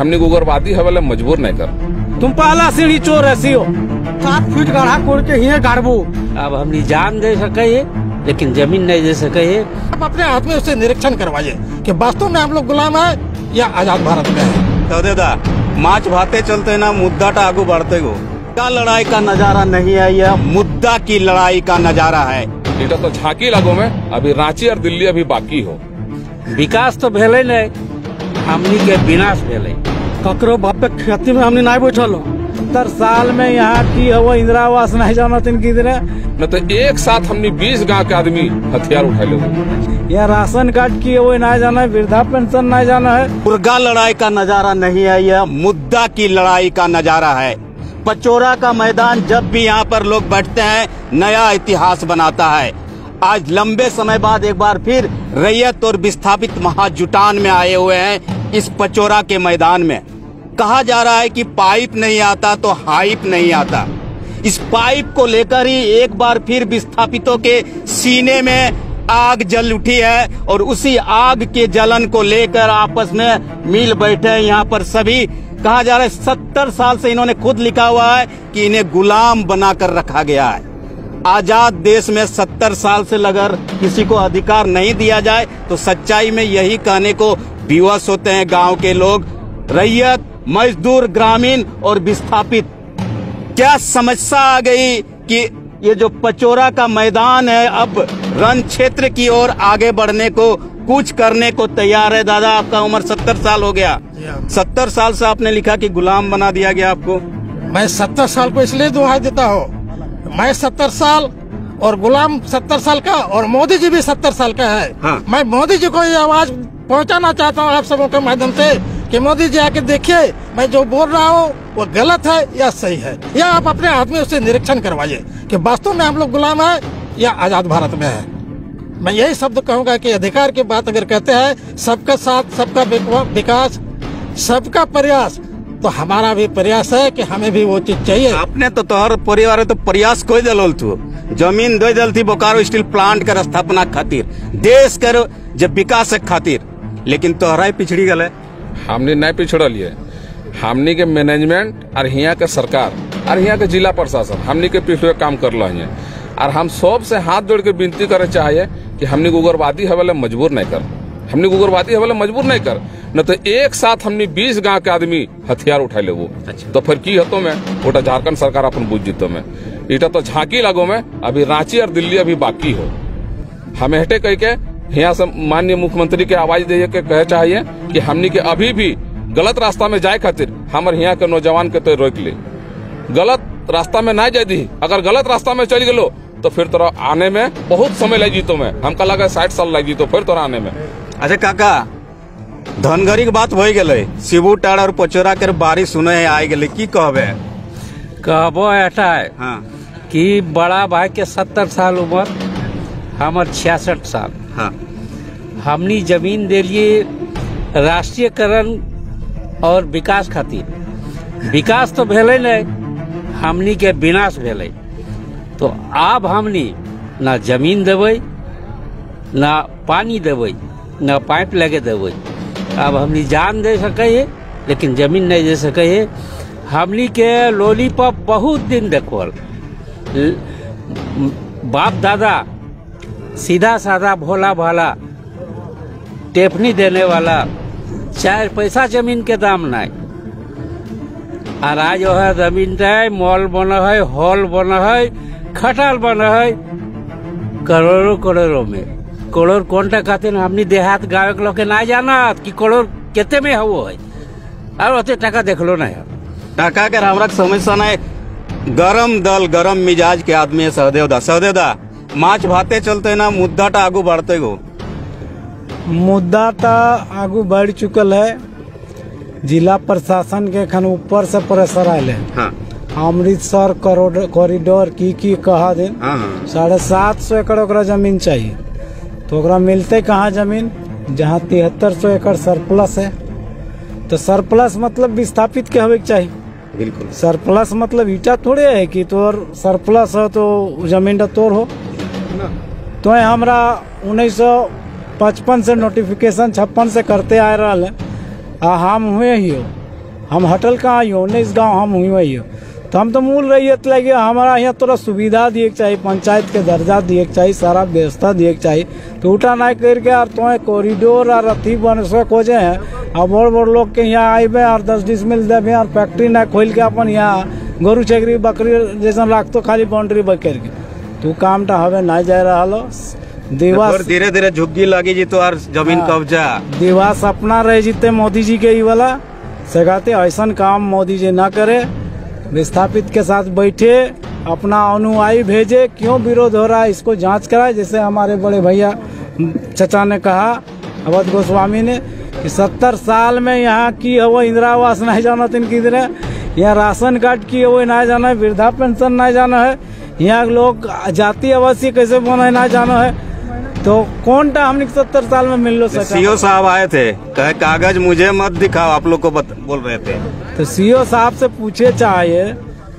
हमने को उग्रवादी है वाले मजबूर नहीं कर। तुम पहला सीढ़ी चोर ऐसी हो। सात फीट गढ़ा कोड़ के हिये गाड़बू अब हमनी जान दे सके है लेकिन ज़मीन नहीं दे सके है आप अपने हाथ में उससे निरीक्षण करवाइए कि वास्तव में हम लोग गुलाम है या आज़ाद भारत में है। दादा माछ भाते चलते ना मुद्दा टा आगू बढ़ते गो। का लड़ाई का नज़ारा नहीं है? यह मुद्दा की लड़ाई का नज़ारा है। इटा तो झांकी लागो में अभी रांची और दिल्ली अभी बाकी हो। विकास तो भेले नहीं हमनी के विनाश भेले। ककरो बाप खेती में हमने नहीं बैठल सत्तर साल में यहाँ की हो इंदिरा आवास नहीं जाना तीन की तरह न तो एक साथ हमने बीस गाँव के आदमी हथियार उठा ले या राशन कार्ड की हो नहीं जाना है वृद्धा पेंशन नहीं जाना है। मुर्गा लड़ाई का नज़ारा नहीं है यह मुद्दा की लड़ाई का नज़ारा है। पचोरा का मैदान जब भी यहाँ पर लोग बैठते हैं नया इतिहास बनाता है। आज लंबे समय बाद एक बार फिर रैयत और विस्थापित महाजुटान में आए हुए हैं। इस पचोरा के मैदान में। कहा जा रहा है कि पाइप नहीं आता तो हाइप नहीं आता। इस पाइप को लेकर ही एक बार फिर विस्थापितों के सीने में आग जल उठी है और उसी आग के जलन को लेकर आपस में मिल बैठे हैं यहाँ पर सभी। कहा जा रहा है सत्तर साल से इन्होंने खुद लिखा हुआ है कि इन्हें गुलाम बनाकर रखा गया है। आज़ाद देश में सत्तर साल से अगर किसी को अधिकार नहीं दिया जाए तो सच्चाई में यही कहने को विवश होते हैं गाँव के लोग रैयत मजदूर ग्रामीण और विस्थापित। क्या समस्या आ गई कि ये जो पचोरा का मैदान है अब रण क्षेत्र की ओर आगे बढ़ने को कुछ करने को तैयार है? दादा आपका उम्र सत्तर साल हो गया। सत्तर साल से आपने लिखा कि गुलाम बना दिया गया आपको। मैं सत्तर साल को इसलिए दुहाई देता हूँ। मैं सत्तर साल और गुलाम सत्तर साल का और मोदी जी भी सत्तर साल का है। हाँ। मैं मोदी जी को ये आवाज़ पहुंचाना चाहता हूँ आप सबों के माध्यम से कि मोदी जी आके देखिए, मैं जो बोल रहा हूँ, वो गलत है या सही है? या आप अपने हाथ में उससे निरीक्षण करवाइए कि वास्तव में हम लोग गुलाम है या आज़ाद भारत में है? मैं यही शब्द कहूँगा कि अधिकार की बात अगर कहते हैं, सबका साथ, सबका विकास, सबका प्रयास तो हमारा भी प्रयास है कि हमें भी वो चीज़ चाहिए। आपने तो तोहर परिवार तो प्रयास कोई दलोल तू ज़मीन दे दल थी, बोकारो स्टील प्लांट कर स्थापना खातिर, देश के जब विकास खातिर। लेकिन तोहरा पिछड़ी गल है। हमने नहीं पिछड़ल है हमनी के मैनेजमेंट और यहाँ के सरकार और यहाँ के जिला प्रशासन हमनी के पीछे काम कर रहे हैं। और हम सबसे हाथ जोड़ के विनती करे चाहिए कि हमनी उग्रवादी हवाले मजबूर नहीं कर। हमनी उग्रवादी हवाले मजबूर नहीं कर। न तो एक साथ हमनी बीस गाँव के आदमी हथियार उठा ले वो अच्छा। तो फिर की हतो में? ओटा झारखंड सरकार अपन बुझ जीतो में। इटा तो झांकी लागो में। अभी रांची और दिल्ली अभी बाकी हो। हमें हटे कह के यहाँ से माननीय मुख्यमंत्री के आवाज़ दे के कहे चाहिए कि हमनी के अभी भी गलत रास्ता में जाए खातिर हमारे यहाँ के नौजवान के तो रोक ले। गलत रास्ता में ना जाए दी। अगर गलत रास्ता में चल गलो तो फिर तोरा आने में बहुत समय लग जीतो में। हमका लगा साठ साल लग जीतो फिर तोरा आने में। अच्छा काका धनगरी के बात हो गए शिबू टाड़ और पचोरा के बारिश सुने आए गए की कहबे? कहबो ऐसा है हाँ। कि बड़ा भाई के सत्तर साल उम्र हमर छियासठ साल। हाँ। हमनी ज़मीन दिलिए राष्ट्रीयकरण और विकास खातिर। विकास तो भेले नहीं हमनी के विनाश भेले। तो आब हमनी ना ज़मीन देवे ना पानी देवे ना पाइप लगे देवे अब हमनी जान दे सके है, लेकिन ज़मीन नहीं दे सके है। हमनी के लॉलीपॉप बहुत दिन देखल बाप दादा सीधा साधा भोला भाला टेपनी देने वाला, चार पैसा ज़मीन के दाम नहीं और आज जो है, ज़मीन है मॉल बना है, हॉल बना है, खटाल बना है, करोड़ों करोड़ों में। करोड़ कौनटा खातिर हमनी देहात गाँव के लोग के ना जाना कि करोड़ केते में हवो है। और ओते टका देखलो नहीं है टाका के हमरा समस्या नहीं गरम दल, गरम मिजाज के आदमी है सहदेव दा सहदेव दा माछ भाते चलते ना मुद्दा टा आगू बढ़ते गो। मुद्दा आगू बढ़ चुकल है। जिला प्रशासन के एखन ऊपर से प्रेशर आयल है। हाँ। अमृतसर करोड़ कॉरिडोर की की कहा दिन? हाँ हाँ। साढ़े सात सौ एकड़ ओकरा ज़मीन चाहिए तो ओकरा मिलते कहाँ ज़मीन? जहाँ तिहत्तर सौ एकड़ सरप्लस है। तो सरप्लस मतलब विस्थापित के होवे के चाहिए बिल्कुल। सरप्लस मतलब ईटा थोड़े है कि तोर सरप्लस हो तो ज़मीन तो तोर हो। तो हमरा उन्नीस सौ पचपन से नोटिफिकेशन छप्पन से करते आ रहा है। आ हम हुए ही हो। हम हटल कहाँ ही हो? उन्नीस गाँव हम हुए वही हो। तो हम तो मूल रैयत लगे हमारा यहाँ थोड़ा सुविधा दिए के चाहिए पंचायत के दर्जा दिए के चाहिए सारा व्यवस्था दिए के चाहिए तो उठा नहीं करके और तो कॉरिडोर और अथी बन से खोजे हैं। और बड़ बड़ लोग के यहाँ आबे और दस डिसमिल देवे और फैक्ट्री ना खोल के अपन यहाँ गरु चकरी बकरी जैसा रखतो खाली बाउंड्री बकर के तो काम टा हवे नहीं जा रहा लो देवा धीरे धीरे झुग्गी लगी जी तो और ज़मीन। कब्जा देवा सपना रहे जीते मोदी जी के वाला सगाते ऐसा काम मोदी जी ना करे विस्थापित के साथ बैठे अपना अनुयायी भेजे क्यों विरोध हो रहा है इसको जाँच कराए जैसे हमारे बड़े भैया चचा ने कहा अवध गोस्वामी ने कि सत्तर साल में यहाँ की है वो इंदिरा आवास नहीं जाना तीन किधर है यहाँ राशन कार्ड की है वो नहीं जाना है वृद्धा पेंशन नहीं जाना है यहाँ लोग जाति आवासीय कैसे बना नहीं जाना है? तो कौन टा हमने सत्तर साल में मिल लो सीओ साहब आए थे कहे कागज़ मुझे मत दिखाओ आप लोग को बत, बोल रहे थे। तो सीओ साहब से पूछे चाहिए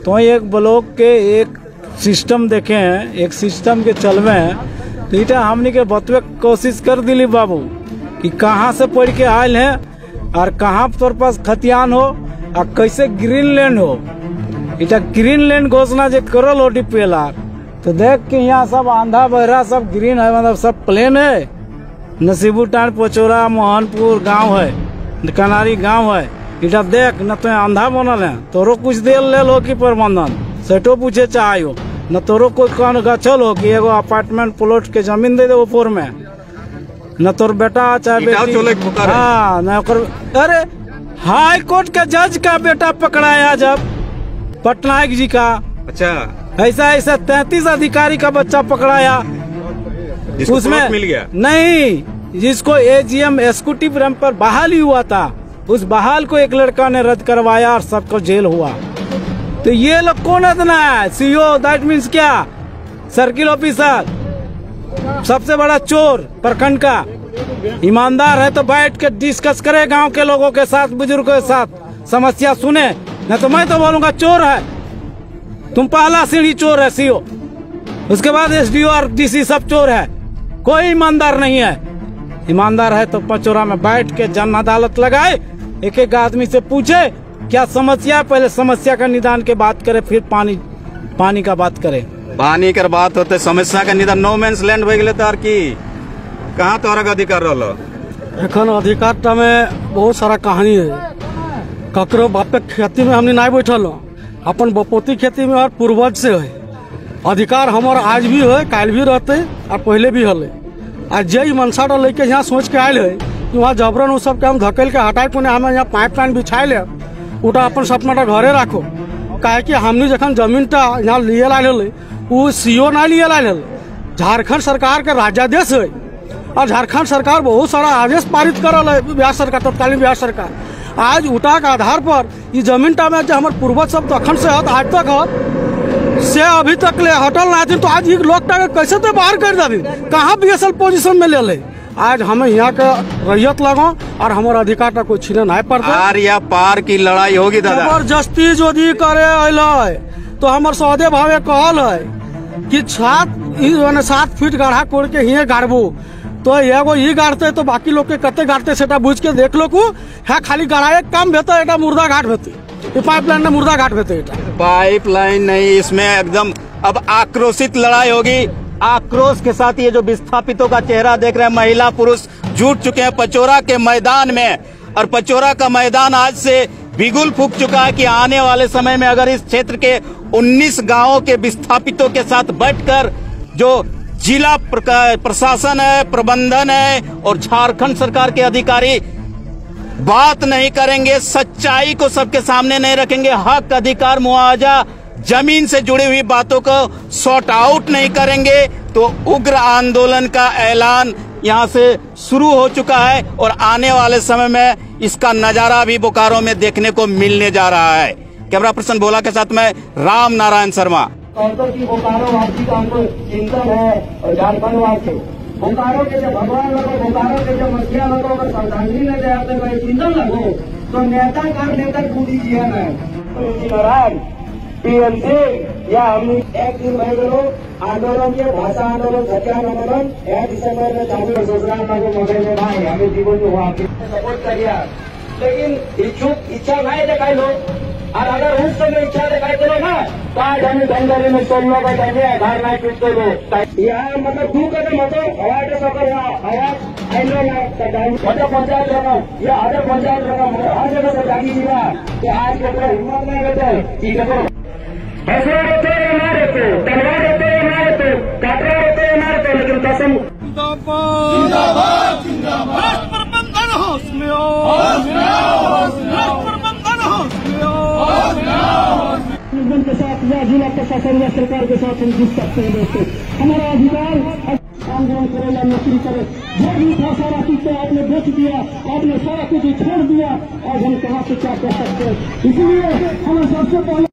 तो एक ब्लॉक के एक सिस्टम देखे हैं एक सिस्टम के चलवे हैं तो इटा हमने के बतवे कोशिश कर दिली बाबू कि कहाँ से पढ़ के आयल है और कहाँ तोर पास खतियान हो और कैसे ग्रीन लैंड हो। इटा ग्रीन लैंड घोषणा जो करल हो डीपीएलआर तो देख के यहाँ सब आंधा बहरा सब ग्रीन है मतलब सब प्लेन है। नसीबुटान पोचौरा मोहनपुर गाँव है कनारी गाँव है। इटा देख न तो अंधा बनल है। तोरो कुछ दे ले लो की प्रबंधन? सेठो पूछे चाहिए न तोरो कोई कौन गछल हो कि एगो अपार्टमेंट प्लॉट के ज़मीन दे दे ऊपर में? न तोर बेटा चाहे बेटी है। हाँ न अरे हाई कोर्ट के जज का बेटा पकड़ाया जब। पटनायक जी का। अच्छा। ऐसा ऐसा तैतीस अधिकारी का बच्चा पकड़ाया। उसमें मिल गया? नहीं जिसको एजीएम एस्कूटिव रैंप पर बहाली हुआ था उस बहाल को एक लड़का ने रद्द करवाया और सबको जेल हुआ। तो ये लोग कौन इतना? है सीओ दैट मीन्स क्या? सर्किल ऑफिसर सबसे बड़ा चोर प्रखंड का। ईमानदार है तो बैठ के डिस्कस करे गाँव के लोगों के साथ बुज़ुर्गों के साथ। समस्या सुने। न तो मैं तो बोलूँगा चोर है। तुम पहला सीढ़ी चोर है सीओ। उसके बाद एस एसडीओ और डीसी सब चोर है। कोई ईमानदार नहीं है। ईमानदार है तो पचोरा में बैठ के जन अदालत लगाए एक एक आदमी से पूछे क्या समस्या है? पहले समस्या का निदान के बात करे फिर पानी पानी का बात करे। पानी कर बात होते समस्या का निदान नो मेंस लैंड हो गए तार की। कहाँ तोहरा के अधिकार रहो एखन अधिकार में बहुत सारा कहानी है। ककरो बाप के खेती में हमने नहीं बैठल। अपन बपोती खेती में और पूर्वज से है। अधिकार हमार आज भी है, काल भी रहते और पहले भी हल। आज जे ई मनसा लेके यहाँ सोच के आयल है कि वहाँ जबरन उ सब के हम धकेल के हटाए पुने हमें यहाँ पाइप लाइन बिछाए ले, उटा अपन सपना घरे राखो। काहे कि हमने जखन ज़मीन टा यहाँ लिए लाल हले, उ सीओ ना लिए लाल हले। झारखंड सरकार के राज्यादेश है। और झारखंड सरकार बहुत सारा आदेश पारित करल है बिहार सरकार, तत्कालीन बिहार सरकार। आज उठा के आधार पर ये ज़मीन टा में जो हमारे पूर्वज सब तखन से हत आज तक हत। से अभी तक ले हटल ना थी तो आज ये लोग टा कैसे तो बाहर कर दे कहाँ बीएसएल पोजीशन में ले ले आज हमें यहाँ के रैयत लगो और हमारा अधिकार टा कोई छीने नहीं पड़ता। आर या पार की लड़ाई होगी दादा। ज़बरदस्ती यदि करे अल तो हमार सौदे भावे कहल है कि माने सात फीट गाढ़ा कोड़ के हिये गाड़बू। तो एगो ई गाड़ते तो बाकी लोग के कते गाड़ते सेटा बुझ के देख लो को है, खाली गाड़ाए काम भेते एटा मुर्दा घाट भेते ये पाइपलाइन में मुर्दा घाट भेते एटा पाइपलाइन नहीं, इसमें एकदम अब आक्रोशित लड़ाई होगी। आक्रोश के साथ ये जो विस्थापितों का चेहरा देख रहे हैं, महिला पुरुष जुट चुके हैं पचोरा के मैदान में। और पचोरा का मैदान आज से बिगुल फूक चुका है कि आने वाले समय में अगर इस क्षेत्र के 19 गाँवों के विस्थापितों के साथ बैठकर जो जिला प्रशासन है, प्रबंधन है और झारखंड सरकार के अधिकारी बात नहीं करेंगे, सच्चाई को सबके सामने नहीं रखेंगे। हक अधिकार मुआवजा ज़मीन से जुड़ी हुई बातों को सॉर्ट आउट नहीं करेंगे। तो उग्र आंदोलन का ऐलान यहाँ से शुरू हो चुका है और आने वाले समय में इसका नज़ारा भी बोकारो में देखने को मिलने जा रहा है। कैमरा पर्सन भोला के साथ में राम नारायण शर्मा। काउंटर की बोकारो वासी का हमको चिंतन है और झारखंड वासी बोकारो के जब भगवान लगो बोकारो के जब मसीहा लगो अगर श्रद्धांजलि न दे तो भाई चिंतन लगो तो नेता कर लेकर कूदी जी है। नारायण टीएमसी या हम एक दिन भाई करो आंदोलन के भाषा आंदोलन सत्यान आंदोलन एक दिसंबर में चालू रोज़गार लागू मॉडल में भाई हमें जीवन में हुआ। सपोर्ट करिए लेकिन इच्छुक इच्छा नहीं दिखाई लो और अगर उस समय इच्छा दिखाई दे ना तो आज हम डंगरी में सोलह का कहने आधार नहीं पीटते लोग यहाँ मतलब दू कदम होते हवा के सफ़र हुआ ना हटे पंचायत रहा या हटे पंचायत रहा हर जगह से जागी जीवा कि आज के ऊपर हिम्मत नहीं रहते कि देखो। हौसला रहते या ना रहते तलवार रहते या ना रहते काटरा रहते या ना रहते लेकिन कसम निगम के साथ जिला प्रशासन या सरकार के साथ हम जीत सकते हैं दोस्तों हमारा अधिकार आंदोलन करे या नौकरी करे। जो भी था सारा चीज़ तो आपने बेच दिया, आपने सारा कुछ छोड़ दिया और हम कहाँ से क्या कर सकते हैं? इसलिए हमें सबसे पहले